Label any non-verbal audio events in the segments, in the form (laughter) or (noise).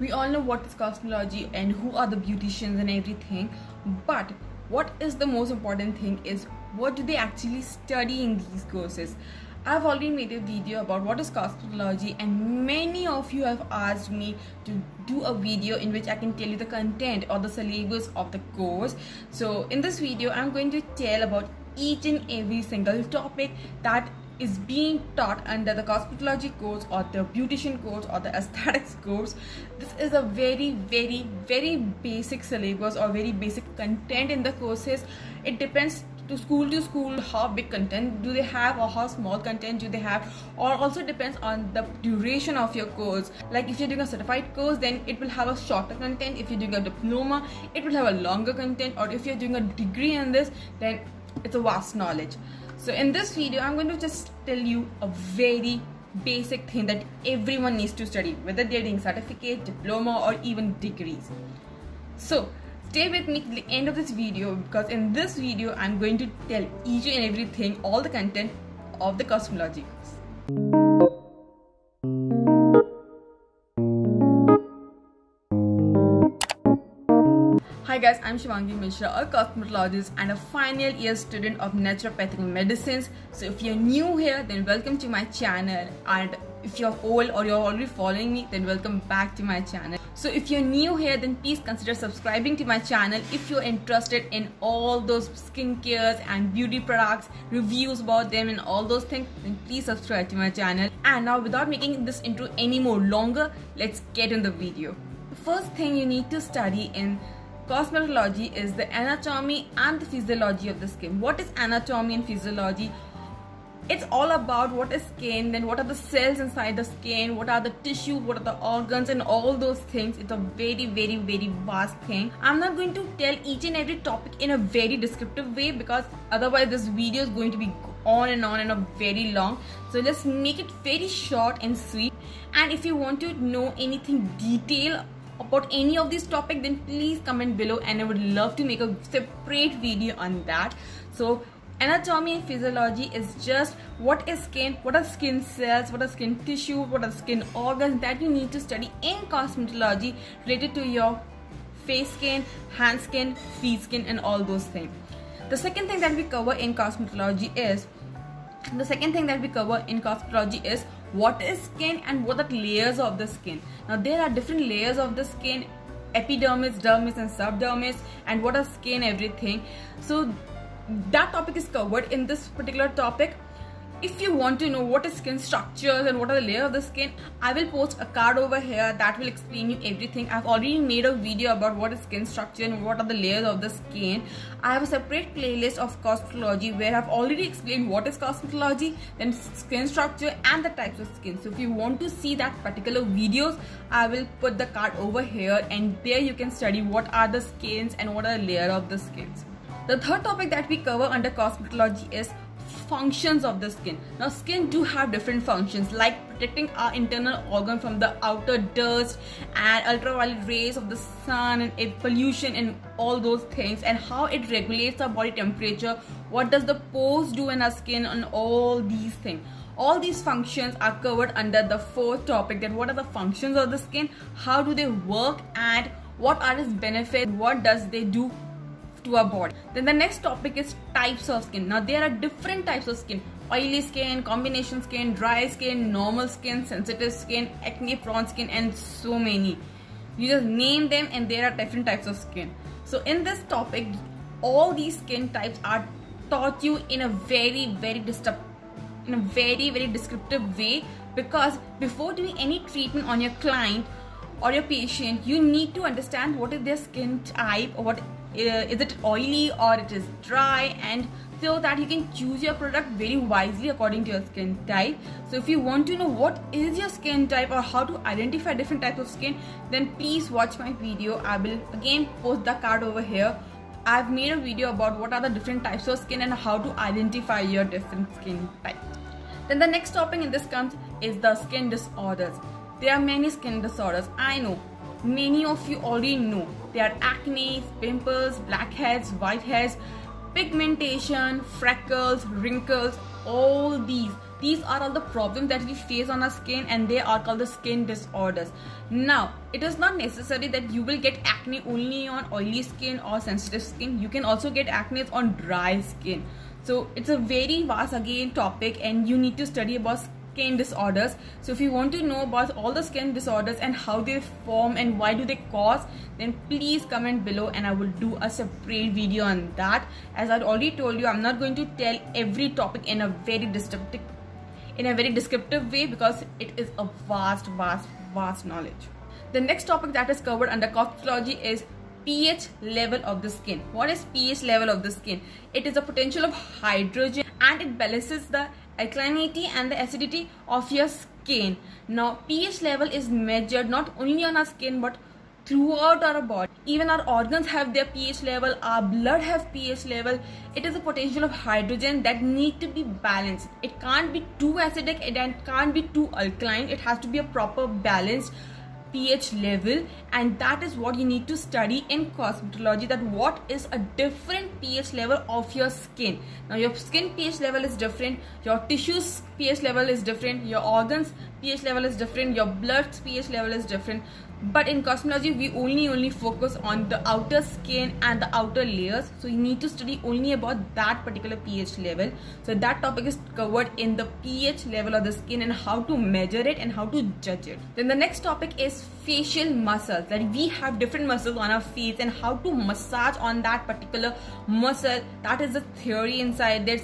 we all know what is cosmetology and who are the beauticians and everything but what is the most important thing is what do they actually study in these courses I've already made a video about what is cosmetology and many of you have asked me to do a video in which I can tell you the content or the syllabus of the course. So in this video, I'm going to tell about each and every single topic that is being taught under the cosmetology course or the beautician course or the aesthetics (laughs) course. This is a very very very basic syllabus or very basic content in the courses. It depends to school to school how big content do they have or how small content do they have. Or also depends on the duration of your course. Like if you're doing a certified course then it will have a shorter content. If you're doing a diploma it will have a longer content. Or if you're doing a degree in this then it's a vast knowledge so in this video i'm going to just tell you a very basic thing that everyone needs to study whether they're doing certificate diploma or even degrees. So stay with me till the end of this video because in this video I'm going to tell each and everything, all the content of the cosmetology Hi guys, I'm Shivangi Misra, a cosmetologist and a final year student of naturopathic medicines. So if you're new here, then welcome to my channel and if you're old or you're already following me, then welcome back to my channel. So if you're new here, then please consider subscribing to my channel if you're interested in all those skincare and beauty products, reviews about them and all those things, then please subscribe to my channel. And now without making this intro any more longer, let's get in the video. The first thing you need to study in cosmetology is the anatomy and the physiology of the skin. What is anatomy and physiology? it's all about what is skin then what are the cells inside the skin what are the tissue what are the organs and all those things it's a very very very vast thing i'm not going to tell each and every topic in a very descriptive way because otherwise this video is going to be on and on and a very long so let's make it very short and sweet and if you want to know anything detail about any of these topic then please comment below and i would love to make a separate video on that so Anatomy and physiology is just what is skin, what are skin cells, what are skin tissue, what are skin organs that you need to study in cosmetology related to your face skin, hand skin, feet skin and all those things. The second thing that we cover in cosmetology is the second thing that we cover in cosmetology is what is skin and what are the layers of the skin. Now there are different layers of the skin epidermis, dermis and subdermis and what are skin everything. So that topic is covered in this particular topic if you want to know what is skin structures and what are the layers of the skin i will post a card over here that will explain you everything. I've already made a video about what is skin structure and what are the layers of the skin. I have a separate playlist of cosmetology where i've already explained what is cosmetology then skin structure and the types of skin. So if you want to see that particular videos i will put the card over here and there you can study what are the skins and what are the layer of the skins. The third topic that we cover under cosmetology is functions of the skin. Now skin do have different functions like protecting our internal organ from the outer dust and ultraviolet rays of the sun and pollution and all those things and how it regulates our body temperature. What does the pores do in our skin and all these things. All these functions are covered under the fourth topic that what are the functions of the skin, how do they work and what are its benefits, what does they do to our body. Then the next topic is types of skin. Now there are different types of skin. Oily skin, combination skin, dry skin, normal skin, sensitive skin, acne prone skin and so many. You just name them and there are different types of skin. So in this topic, all these skin types are taught you in a very very in a very very descriptive way because before doing any treatment on your client or your patient you need to understand what is their skin type or what Uh, is it oily or it is dry? And so that you can choose your product very wisely according to your skin type. So if you want to know what is your skin type or how to identify different types of skin then please watch my video. I will again post the card over here. I've made a video about what are the different types of skin and how to identify your different skin type. Then the next topic in this comes is the skin disorders. There are many skin disorders i know many of you already know. They are acne, pimples, blackheads, whiteheads, pigmentation, freckles, wrinkles, all these. these are all the problems that we face on our skin and they are called the skin disorders now it is not necessary that you will get acne only on oily skin or sensitive skin you can also get acne on dry skin so it's a very vast again topic and you need to study about skin disorders so if you want to know about all the skin disorders and how they form and why do they cause then please comment below and i will do a separate video on that as i already told you i'm not going to tell every topic in a very descriptive in a very descriptive way because it is a vast vast vast knowledge the next topic that is covered under cosmetology is pH level of the skin. What is pH level of the skin? It is a potential of hydrogen and it balances the alkalinity and the acidity of your skin. Now pH level is measured not only on our skin but throughout our body. Even our organs have their pH level, our blood have pH level. It is a potential of hydrogen that need to be balanced. It can't be too acidic it can't be too alkaline. It has to be a proper balanced pH level and that is what you need to study in cosmetology that what is a different pH level of your skin. Now your skin pH level is different, your tissues pH level is different, your organs pH level is different, your blood's pH level is different but in cosmetology we only only focus on the outer skin and the outer layers. So you need to study only about that particular pH level. So that topic is covered in the pH level of the skin and how to measure it and how to judge it. Then the next topic is facial muscles that we have different muscles on our face and how to massage on that particular muscle. That is the theory inside there's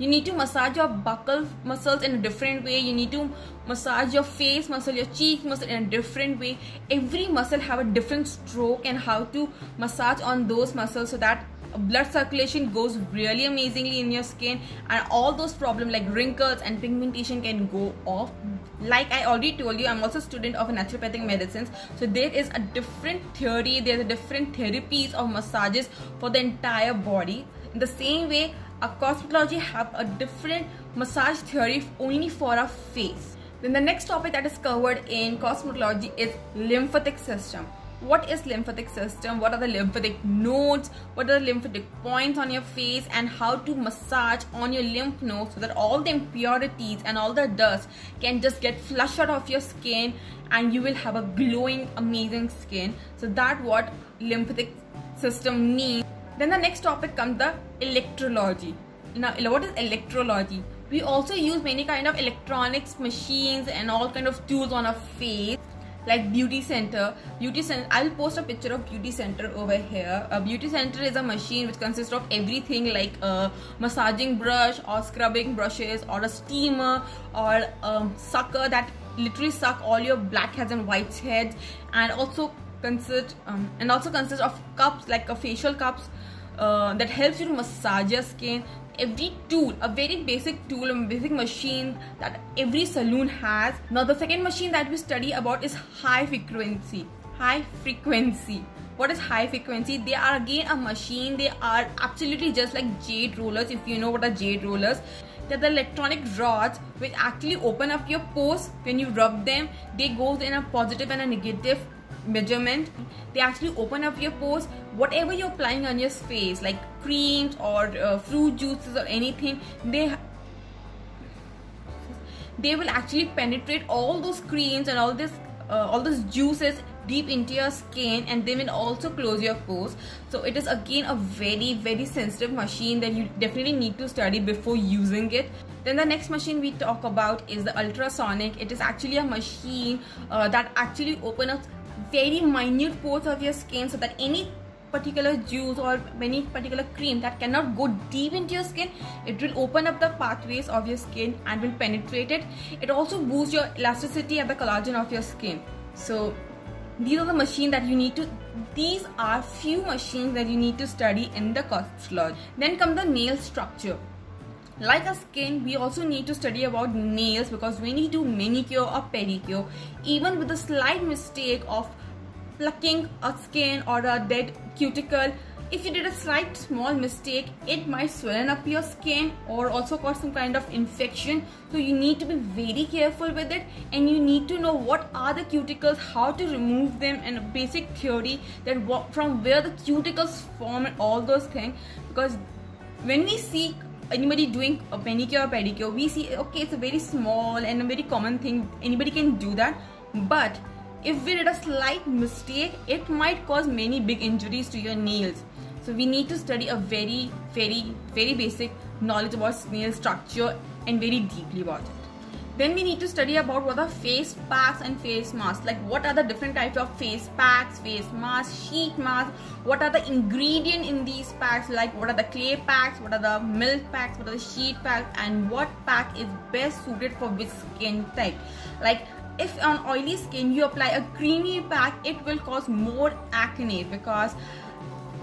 you need to massage your buccal muscles in a different way. You need to massage your face muscle your cheek muscle in a different way. Every muscle have a different stroke and how to massage on those muscles so that blood circulation goes really amazingly in your skin and all those problems like wrinkles and pigmentation can go off. Like i already told you i'm also a student of naturopathic medicines. So there is a different theory there's a different therapies of massages for the entire body. In the same way a cosmetology have a different massage theory only for a face. Then the next topic that is covered in cosmetology is lymphatic system. What is lymphatic system? What are the lymphatic nodes? What are the lymphatic points on your face? And how to massage on your lymph nodes so that all the impurities and all the dust can just get flushed out of your skin and you will have a glowing amazing skin. So that what lymphatic system means then the next topic comes the electrology. Now, what is electrology? We also use many kind of electronics, machines and all kind of tools on our face like beauty center beauty center i'll post a picture of beauty center over here a beauty center is a machine which consists of everything like a massaging brush or scrubbing brushes or a steamer or a sucker that literally suck all your blackheads and whiteheads and also consist um, and also consists of cups like a facial cups uh, that helps you to massage your skin. Every tool a very basic tool a basic machine that every salon has. Now the second machine that we study about is high frequency. High frequency. What is high frequency? They are again a machine. They are absolutely just like jade rollers if you know what are jade rollers. They're the electronic rods which actually open up your pores. When you rub them they go in a positive and a negative measurement they actually open up your pores whatever you're applying on your face like creams or uh, fruit juices or anything they they will actually penetrate all those creams and all this uh, all those juices deep into your skin and they will also close your pores. So it is again a very very sensitive machine that you definitely need to study before using it. Then the next machine we talk about is the ultrasonic. It is actually a machine uh, that actually opens up very minute pores of your skin so that any particular juice or any particular cream that cannot go deep into your skin it will open up the pathways of your skin and will penetrate it. It also boosts your elasticity and the collagen of your skin. So these are the machines that you need to these are few machines that you need to study in the cosmetology. Then come the nail structure. Like a skin we also need to study about nails because when you do manicure or pedicure. Even with a slight mistake of plucking a skin or a dead cuticle. If you did a slight small mistake it might swell up your skin or also cause some kind of infection. So you need to be very careful with it and you need to know what are the cuticles how to remove them and a basic theory that from where the cuticles form and all those things. Because when we see anybody doing a manicure or pedicure we see okay it's a very small and a very common thing. Anybody can do that. But if we did a slight mistake it might cause many big injuries to your nails. So we need to study a very very very basic knowledge about nail structure and very deeply about it. Then we need to study about what are face packs and face masks. Like what are the different types of face packs face masks sheet masks? What are the ingredient in these packs? Like what are the clay packs? What are the milk packs? What are the sheet packs? And what pack is best suited for which skin type? Like if on oily skin you apply a creamy pack it will cause more acne because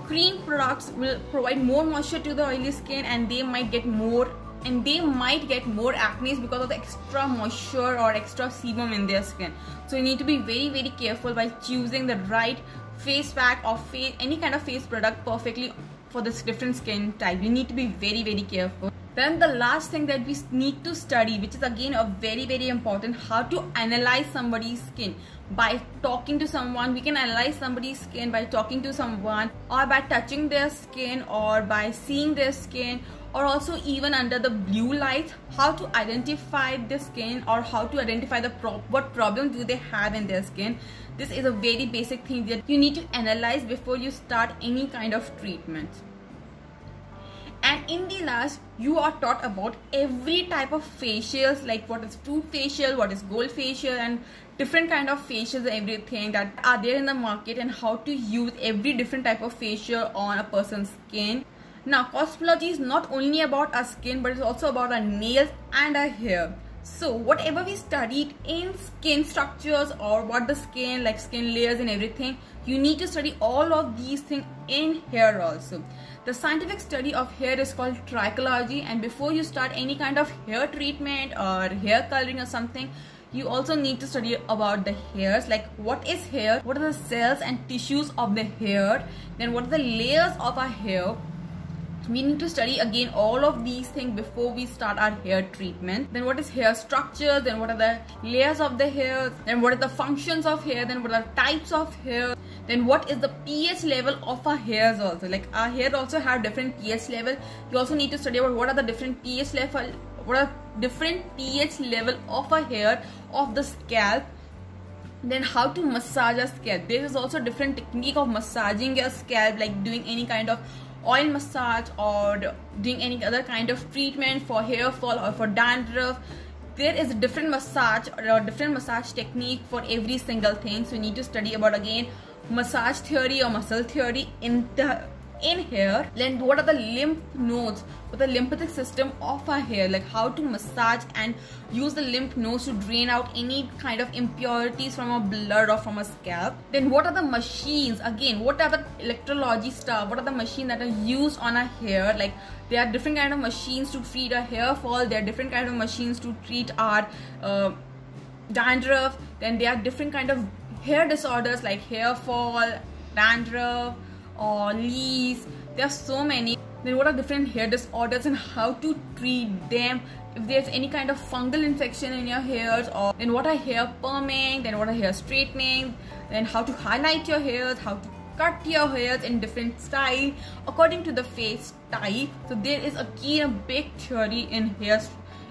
cream products will provide more moisture to the oily skin and they might get more and they might get more acne because of the extra moisture or extra sebum in their skin. So you need to be very very careful by choosing the right face pack or face any kind of face product perfectly for this different skin type you need to be very very careful. Then the last thing that we need to study which is again a very very important how to analyze somebody's skin. By talking to someone we can analyze somebody's skin by talking to someone or by touching their skin or by seeing their skin or also even under the blue light how to identify the skin or how to identify the pro what problem do they have in their skin. This is a very basic thing that you need to analyze before you start any kind of treatment and in the last you are taught about every type of facials like what is fruit facial what is gold facial and different kind of facials and everything that are there in the market and how to use every different type of facial on a person's skin. Now cosmetology is not only about our skin but it's also about our nails and our hair so whatever we studied in skin structures or what the skin like skin layers and everything you need to study all of these things in hair also. The scientific study of hair is called trichology and before you start any kind of hair treatment or hair coloring or something you also need to study about the hairs like what is hair what are the cells and tissues of the hair then what are the layers of our hair we need to study again all of these things before we start our hair treatment. Then what is hair structure? Then what are the layers of the hair? Then what are the functions of hair? Then what are the types of hair? Then what is the pH level of our hairs also? Like our hair also have different pH level. You also need to study about what are the different pH level what are different pH level of a hair of the scalp. Then how to massage a scalp. There is also different technique of massaging your scalp like doing any kind of oil massage or doing any other kind of treatment for hair fall or for dandruff. There is a different massage or different massage technique for every single thing. So you need to study about again massage theory or muscle theory in the in here then what are the lymph nodes? For the lymphatic system of our hair like how to massage and use the lymph nodes to drain out any kind of impurities from our blood or from our scalp. Then what are the machines? Again what are the electrology stuff? What are the machines that are used on our hair? Like there are different kind of machines to treat our hair fall. There are different kind of machines to treat our uh, dandruff. Then there are different kind of hair disorders like hair fall dandruff or leaves there are so many. Then what are different hair disorders and how to treat them. If there's any kind of fungal infection in your hairs or then what are hair perming? Then what are hair straightening? Then how to highlight your hairs how to cut your hairs in different style according to the face type. So there is a key a big theory in hair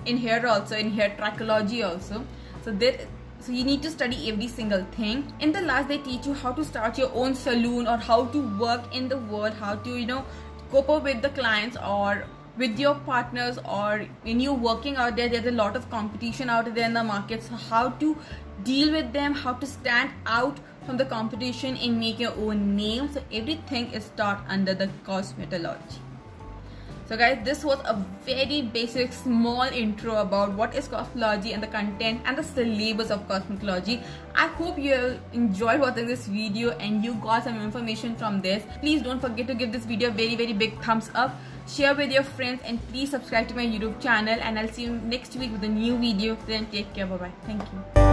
in hair also in hair trichology also. So there so you need to study every single thing. In the last they teach you how to start your own saloon or how to work in the world how to you know cope up with the clients or with your partners or when you're working out there there's a lot of competition out there in the market. So how to deal with them how to stand out from the competition and make your own name. So everything is taught under the cosmetology so guys, this was a very basic small intro about what is cosmetology and the content and the syllabus of cosmetology. I hope you enjoyed watching this video and you got some information from this. Please don't forget to give this video a very very big thumbs up. Share with your friends and please subscribe to my YouTube channel and I'll see you next week with a new video. Then take care. Bye bye. Thank you.